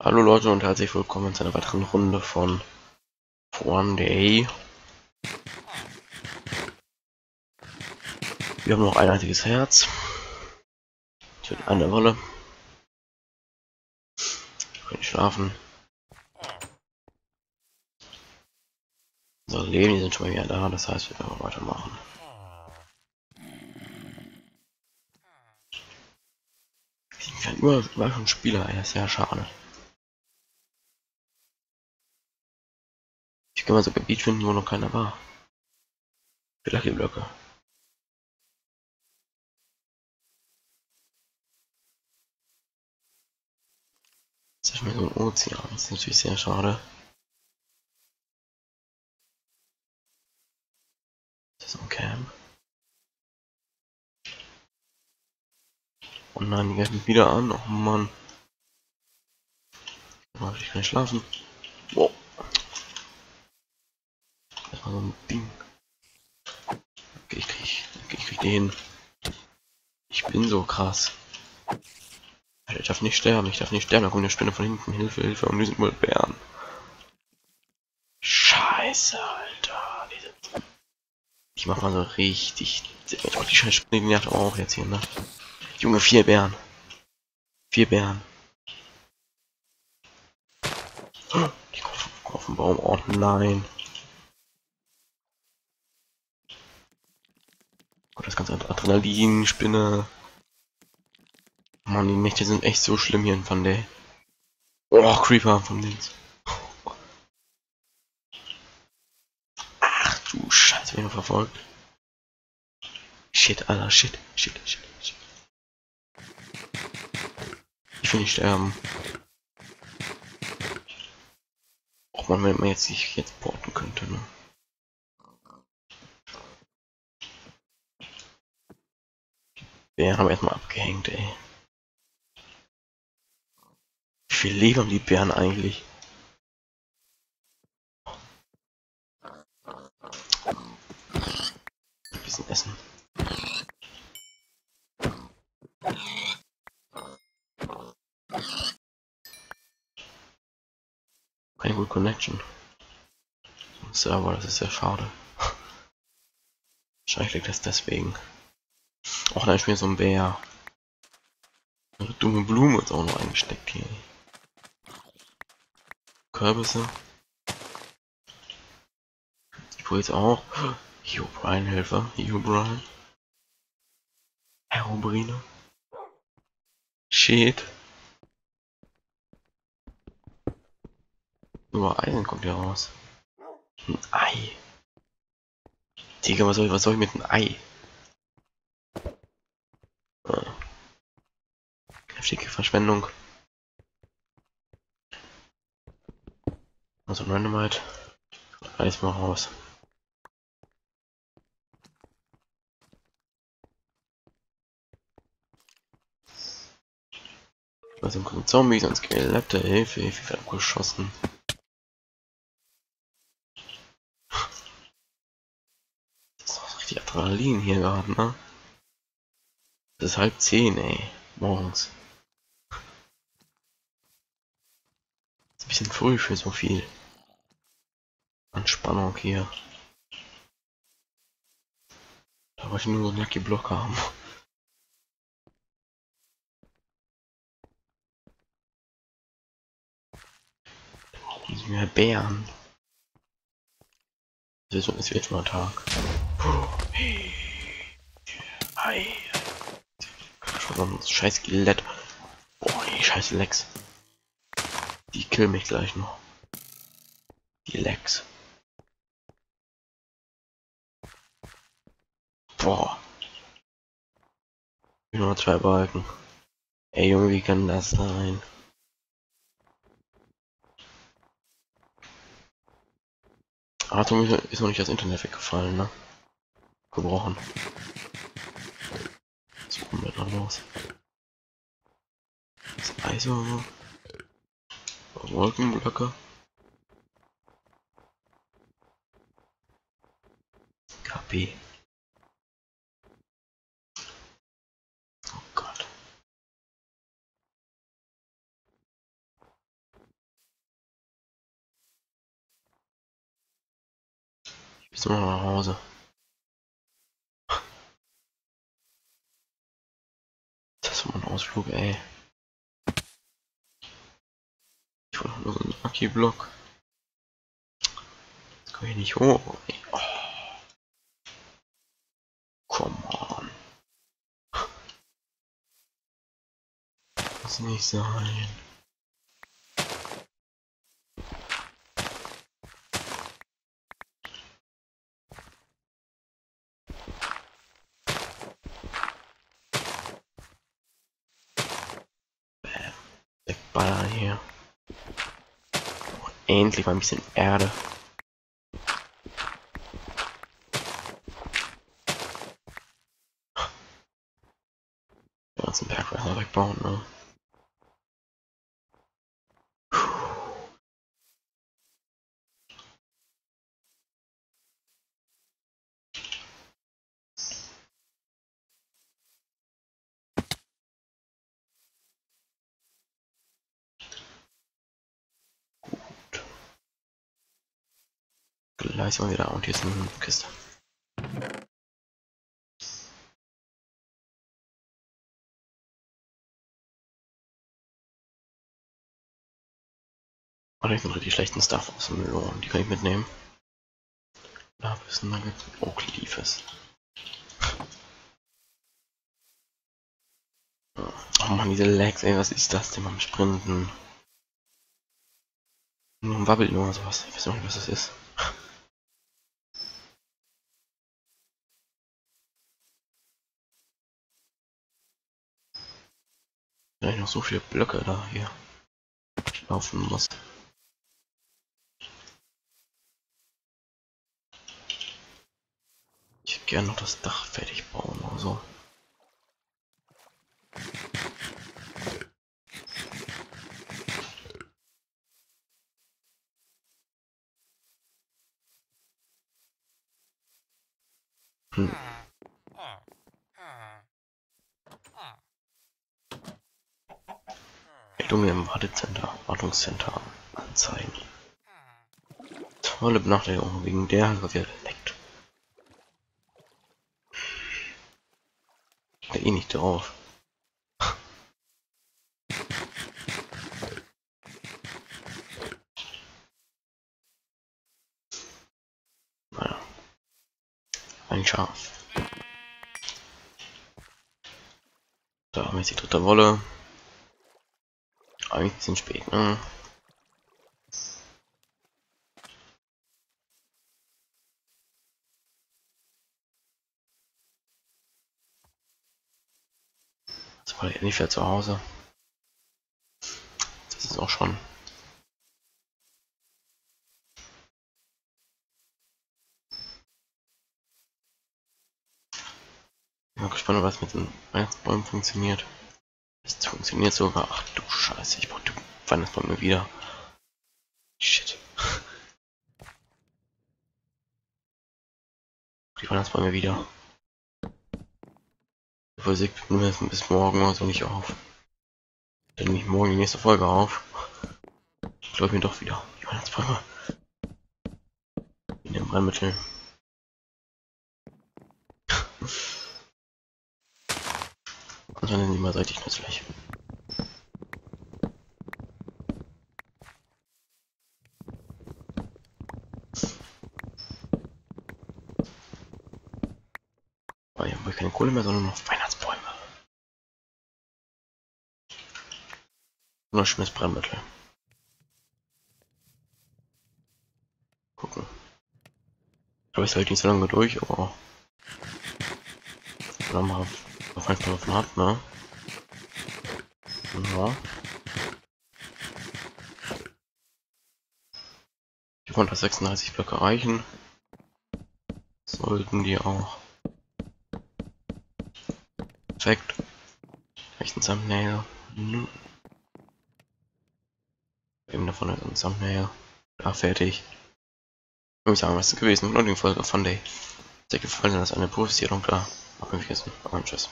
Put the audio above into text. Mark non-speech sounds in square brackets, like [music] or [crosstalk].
Hallo Leute und herzlich willkommen zu einer weiteren Runde von One Day. Wir haben noch ein einziges Herz. Ich eine Wolle. Können schlafen. Unsere Leben die sind schon mal wieder da, das heißt, wir werden weitermachen. Ich kann immer, immer schon Spieler, er ist ja schade. Kann mal so Gebiet finden, wo noch keiner war. Für Lucky Blöcke. Jetzt ist mir so ein Ozean, das ist natürlich sehr schade. Das ist ein Camp. Und nein, die greifen wieder an. Oh Mann. Ich kann nicht schlafen. Wow. Das war so ein Ding. Okay, ich krieg, den. Ich bin so krass. Alter, ich darf nicht sterben, ich darf nicht sterben. Da kommt eine Spinne von hinten. Hilfe, Hilfe. Und die sind wohl Bären. Scheiße, Alter. Ich mach mal so richtig. Ich mach die scheiß Spinne, die nervt auch jetzt hier, ne? Junge, vier Bären. Vier Bären. Die kommen auf den Baum. Oh nein. Das ganze Adrenalin, Spinne. Mann, die Nächte sind echt so schlimm hier in Van Day. Oh, Creeper von links. Ach du Scheiße, wen verfolgt. Shit, Alter, shit, shit, shit, shit. Ich will nicht sterben. Auch man, wenn man jetzt sich jetzt porten könnte, ne? Wir haben erstmal abgehängt, ey. Wie viel Leben haben die Bären eigentlich? Ein bisschen essen. Keine gute Connection. Server, das ist ja schade. [laughs] Wahrscheinlich liegt das deswegen. Auch da ist mir so ein Bär. Eine dumme Blume ist auch noch eingesteckt hier. Kürbisse. Ich wollte jetzt auch. Hugh Brian Helfer. Hugh Brian. Herobrine. Shit. Nur Eisen kommt hier raus. Ein Ei. Digga, was soll, was soll ich mit einem Ei? Heftige Verschwendung. Also Randomite. Eis mal raus. Also kommen Zombies und Skelette, Hilfe, Hilfe, wird abgeschossen. Das ist auch richtig Adrenalin hier gerade, ne? Es ist halb zehn, ey, morgens. Bisschen früh für so viel Anspannung hier. Da wollte ich nur so einen Lucky Block haben. Mehr Bären. Es wird jetzt mal Tag. Hey. Hi. Schon ein scheiß Skelett. Boah, die scheiß Lex. Die killen mich gleich noch. Die Lex. Boah. Nur zwei Balken. Ey Junge, wie kann das sein? Atom ist noch nicht das Internet weggefallen, ne? Gebrochen. Was kommt denn da los? Das Eis oder so? Wolkenblöcke. KP. Oh Gott. Ich bin mal nach Hause. Das war ein Ausflug, ey. So einen Lucky Block. Jetzt komme ich nicht hoch. Ey. Oh. Come on. Muss nicht sein. Wegballern hier. Endlich mal ein bisschen Erde. Den Berg wegbauen, ne? Gleich mal wieder und hier ist eine Kiste. Oder ich einen richtig schlechten Stuff aus dem Lohn, die kann ich mitnehmen. Da wissen Nuggets und Oak Leafes. Oh man, diese Lags, ey, was ist das denn beim Sprinten? Nur wabbelt nur sowas. Ich weiß nicht, was das ist. Ja, noch so viele Blöcke da hier laufen muss. Ich hätte gerne noch das Dach fertig bauen oder so. Meldungen im Wartecenter, Wartungscenter anzeigen. Tolle Benachrichtigung wegen der wird leckt. Ich eh nicht drauf. Naja. Ein Schaf. Da haben wir jetzt die dritte Wolle. Eigentlich ein bisschen spät, ne? Das war endlich wieder zu Hause. Das ist auch schon. Ich bin gespannt, was mit den Weihnachtsbäumen funktioniert. Es funktioniert sogar. Ach du Scheiße, ich brauche die Weihnachtsbäume wieder. Shit. Die Weihnachtsbäume wieder. Physik nur bis morgen oder so nicht auf. Dann ich morgen die nächste Folge auf. Ich glaube mir doch wieder. Die Weihnachtsbäume. In dem Brennmittel. Und dann immer seitig nützlich. Aber hier haben wir keine Kohle mehr, sondern noch Weihnachtsbäume. Nur schönes Brennmittel. Gucken. Aber ich halte nicht so lange durch, aber dann davon hat, ne? Ja. Die 136 Blöcke reichen. Sollten die auch. Perfekt. Ein Thumbnail. Hm. Eben davon ein Thumbnail. Ja, fertig. Ich würde sagen, was ist gewesen? Und die Folge von Day. Sehr gefallen, dass eine Positionierung da. Vergessen. Aber tschüss.